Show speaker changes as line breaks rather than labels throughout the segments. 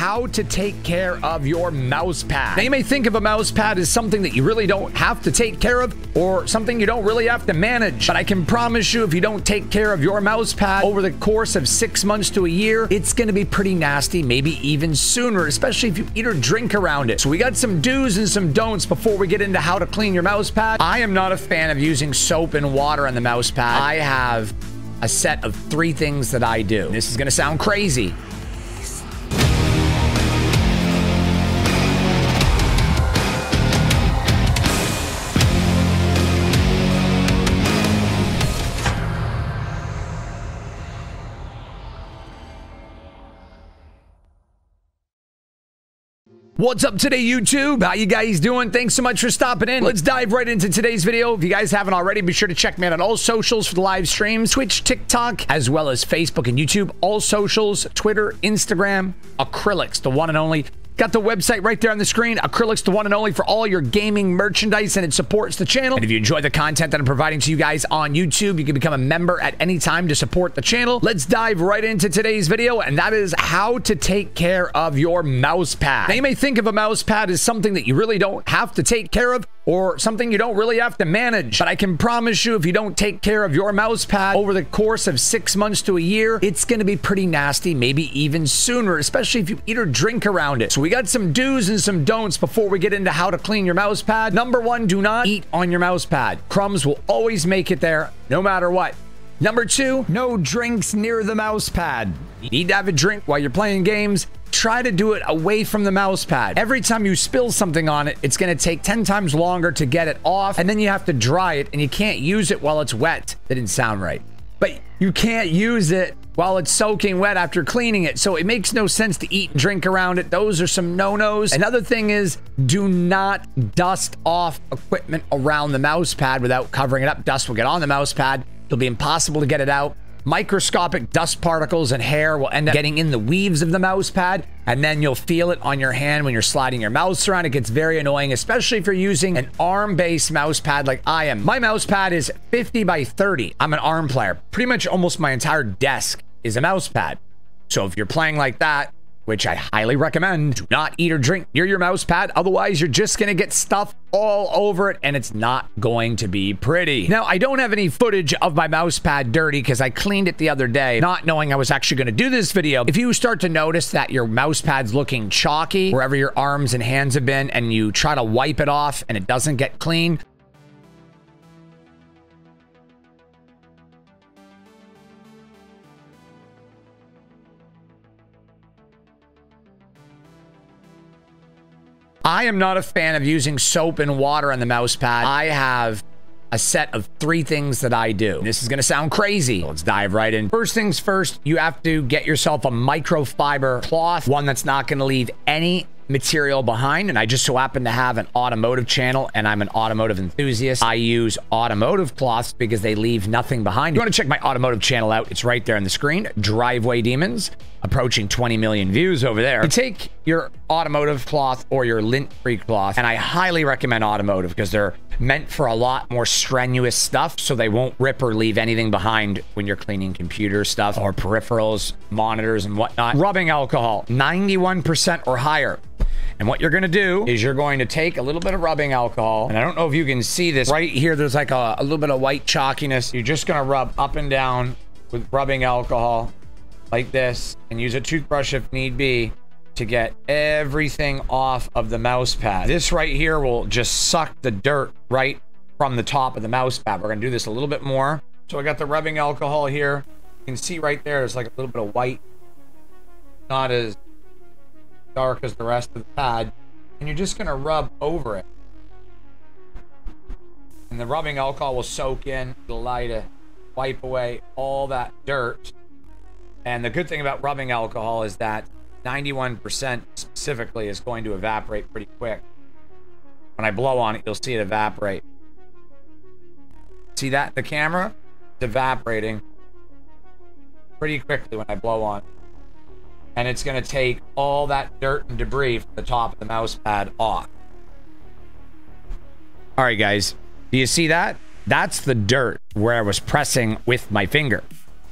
how to take care of your mouse pad. Now, you may think of a mouse pad as something that you really don't have to take care of or something you don't really have to manage. But I can promise you, if you don't take care of your mouse pad over the course of six months to a year, it's going to be pretty nasty, maybe even sooner, especially if you eat or drink around it. So we got some do's and some don'ts before we get into how to clean your mouse pad. I am not a fan of using soap and water on the mouse pad. I have a set of three things that I do. This is going to sound crazy. What's up today, YouTube? How you guys doing? Thanks so much for stopping in. Let's dive right into today's video. If you guys haven't already, be sure to check me out on all socials for the live streams, Twitch, TikTok, as well as Facebook and YouTube. All socials, Twitter, Instagram, Acrylics, the one and only. Got the website right there on the screen. Acrylics, the one and only for all your gaming merchandise, and it supports the channel. And if you enjoy the content that I'm providing to you guys on YouTube, you can become a member at any time to support the channel. Let's dive right into today's video, and that is how to take care of your mouse pad. Now, you may think of a mouse pad as something that you really don't have to take care of or something you don't really have to manage. But I can promise you, if you don't take care of your mouse pad over the course of six months to a year, it's going to be pretty nasty, maybe even sooner, especially if you eat or drink around it. So we got some do's and some don'ts before we get into how to clean your mouse pad. Number one, do not eat on your mouse pad. Crumbs will always make it there, no matter what. Number two, no drinks near the mouse pad. You need to have a drink while you're playing games. Try to do it away from the mouse pad. Every time you spill something on it, it's going to take 10 times longer to get it off, and then you have to dry it, and you can't use it while it's wet. That didn't sound right. But you can't use it while it's soaking wet after cleaning it. So it makes no sense to eat and drink around it. Those are some no-nos. Another thing is do not dust off equipment around the mouse pad without covering it up. Dust will get on the mouse pad. It'll be impossible to get it out. Microscopic dust particles and hair will end up getting in the weaves of the mouse pad, and then you'll feel it on your hand when you're sliding your mouse around. It gets very annoying, especially if you're using an ARM-based mouse pad like I am. My mouse pad is 50 by 30. I'm an ARM player. Pretty much almost my entire desk is a mouse pad. So if you're playing like that, which I highly recommend. Do not eat or drink near your mouse pad. Otherwise, you're just going to get stuff all over it and it's not going to be pretty. Now, I don't have any footage of my mouse pad dirty because I cleaned it the other day, not knowing I was actually going to do this video. If you start to notice that your mouse pad's looking chalky wherever your arms and hands have been and you try to wipe it off and it doesn't get clean, I am not a fan of using soap and water on the mouse pad. I have a set of three things that I do. This is to sound crazy. Let's dive right in. First things first, you have to get yourself a microfiber cloth, one that's not to leave any material behind and I just so happen to have an automotive channel and I'm an automotive enthusiast. I use automotive cloths because they leave nothing behind. You want to check my automotive channel out. It's right there on the screen. Driveway Demons approaching 20 million views over there. You take your automotive cloth or your lint-free cloth and I highly recommend automotive because they're meant for a lot more strenuous stuff so they won't rip or leave anything behind when you're cleaning computer stuff or peripherals, monitors and whatnot. Rubbing alcohol, 91% or higher. And what you're going to do is you're going to take a little bit of rubbing alcohol. And I don't know if you can see this. Right here, there's like a, a little bit of white chalkiness. You're just going to rub up and down with rubbing alcohol like this and use a toothbrush if need be to get everything off of the mouse pad. This right here will just suck the dirt right from the top of the mouse pad. We're to do this a little bit more. So I got the rubbing alcohol here. You can see right there, there's like a little bit of white. Not as dark as the rest of the pad, and you're just to rub over it. And the rubbing alcohol will soak in, it'll allow you to wipe away all that dirt. And the good thing about rubbing alcohol is that 91% specifically is going to evaporate pretty quick. When I blow on it, you'll see it evaporate. See that? The camera? It's evaporating pretty quickly when I blow on and it's going to take all that dirt and debris from the top of the mouse pad off. All right, guys. Do you see that? That's the dirt where I was pressing with my finger.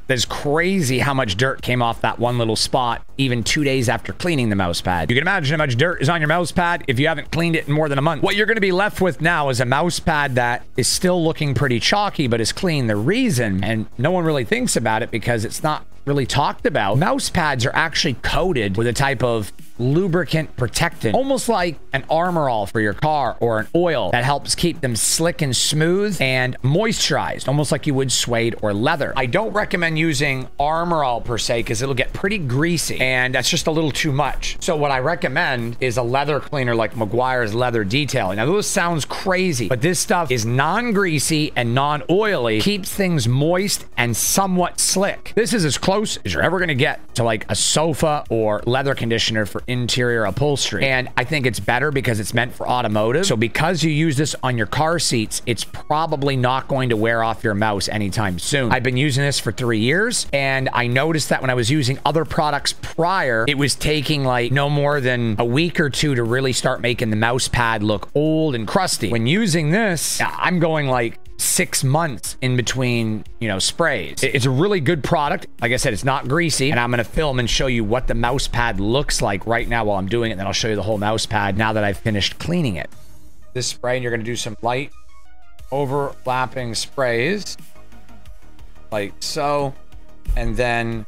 That's crazy how much dirt came off that one little spot even two days after cleaning the mouse pad. You can imagine how much dirt is on your mouse pad if you haven't cleaned it in more than a month. What you're going to be left with now is a mouse pad that is still looking pretty chalky, but is clean. The reason, and no one really thinks about it because it's not really talked about, mouse pads are actually coated with a type of lubricant protectant, almost like an armor all for your car or an oil that helps keep them slick and smooth and moisturized, almost like you would suede or leather. I don't recommend using armor all per se because it'll get pretty greasy and that's just a little too much. So what I recommend is a leather cleaner like Meguiar's leather detailing. Now those sounds crazy, but this stuff is non-greasy and non-oily, keeps things moist and somewhat slick. This is as close as you're ever going to get to like a sofa or leather conditioner for interior upholstery. And I think it's better because it's meant for automotive. So because you use this on your car seats, it's probably not going to wear off your mouse anytime soon. I've been using this for three years and I noticed that when I was using other products prior, it was taking like no more than a week or two to really start making the mouse pad look old and crusty. When using this, I'm going like six months in between, you know, sprays. It's a really good product. Like I said, it's not greasy. And I'm going to film and show you what the mouse pad looks like right now while I'm doing it. And then I'll show you the whole mouse pad now that I've finished cleaning it. This spray, and you're going to do some light overlapping sprays like so. And then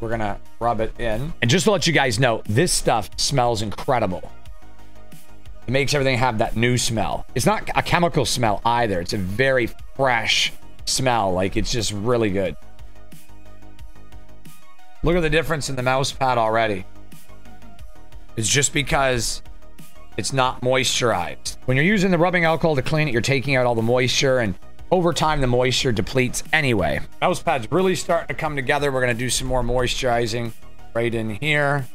we're to rub it in. And just to let you guys know, this stuff smells incredible. It makes everything have that new smell. It's not a chemical smell either. It's a very fresh smell. Like it's just really good. Look at the difference in the mouse pad already. It's just because it's not moisturized. When you're using the rubbing alcohol to clean it, you're taking out all the moisture and over time the moisture depletes anyway. Mouse pad's really starting to come together. We're going to do some more moisturizing right in here.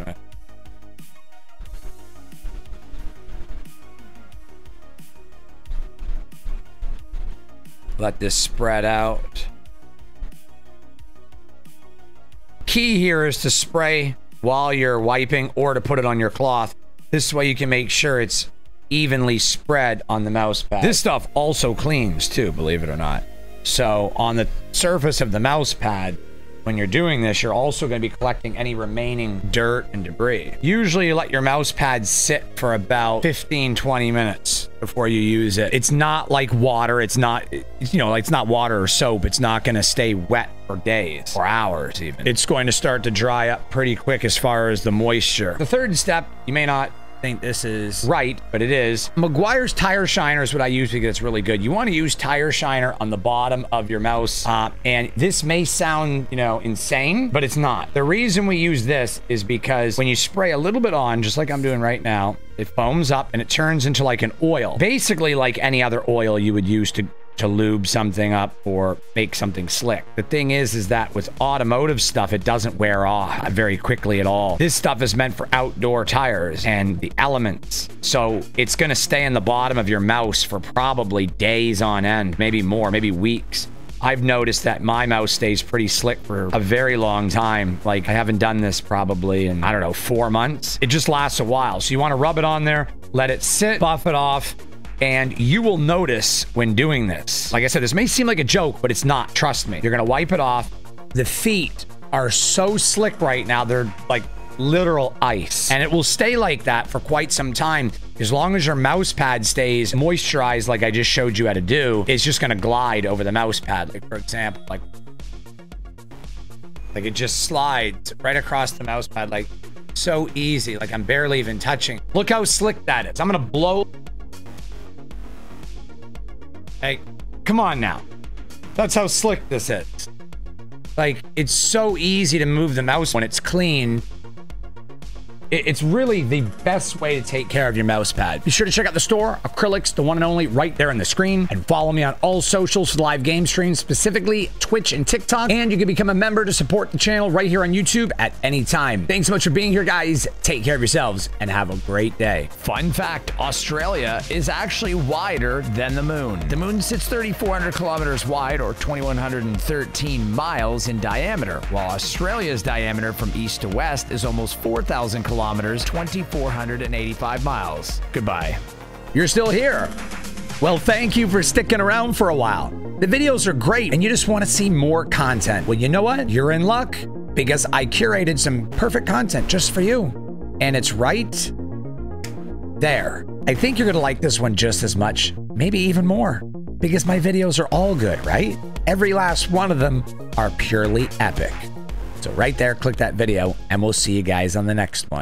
Okay. Let this spread out. Key here is to spray while you're wiping or to put it on your cloth. This way you can make sure it's evenly spread on the mouse pad. This stuff also cleans too, believe it or not. So on the surface of the mouse pad, when you're doing this, you're also going to be collecting any remaining dirt and debris. Usually you let your mouse pad sit for about 15, 20 minutes before you use it. It's not like water. It's not, you know, like it's not water or soap. It's not going to stay wet for days or hours even. It's going to start to dry up pretty quick as far as the moisture. The third step, you may not think this is right, but it is. Meguiar's Tire Shiner is what I use because it's really good. You want to use Tire Shiner on the bottom of your mouse. Uh, and this may sound, you know, insane, but it's not. The reason we use this is because when you spray a little bit on, just like I'm doing right now, it foams up and it turns into like an oil. Basically like any other oil you would use to to lube something up or make something slick. The thing is, is that with automotive stuff, it doesn't wear off very quickly at all. This stuff is meant for outdoor tires and the elements. So it's going to stay in the bottom of your mouse for probably days on end, maybe more, maybe weeks. I've noticed that my mouse stays pretty slick for a very long time. Like I haven't done this probably in, I don't know, four months. It just lasts a while. So you want to rub it on there, let it sit, buff it off, and you will notice when doing this. Like I said, this may seem like a joke, but it's not. Trust me. You're going to wipe it off. The feet are so slick right now. They're like literal ice. And it will stay like that for quite some time. As long as your mouse pad stays moisturized like I just showed you how to do, it's just going to glide over the mouse pad. Like, for example, like, like it just slides right across the mouse pad. Like, so easy. Like, I'm barely even touching. Look how slick that is. I'm going to blow Hey, come on now. That's how slick this is. Like, it's so easy to move the mouse when it's clean it's really the best way to take care of your mouse pad. Be sure to check out the store, Acrylics, the one and only, right there on the screen. And follow me on all socials for live game streams, specifically Twitch and TikTok. And you can become a member to support the channel right here on YouTube at any time. Thanks so much for being here, guys. Take care of yourselves and have a great day.
Fun fact Australia is actually wider than the moon. The moon sits 3,400 kilometers wide or 2,113 miles in diameter, while Australia's diameter from east to west is almost 4,000 kilometers kilometers, 2,485 miles. Goodbye.
You're still here. Well, thank you for sticking around for a while. The videos are great and you just want to see more content. Well, you know what? You're in luck because I curated some perfect content just for you. And it's right there. I think you're going to like this one just as much, maybe even more, because my videos are all good, right? Every last one of them are purely epic. So right there, click that video and we'll see you guys on the next one.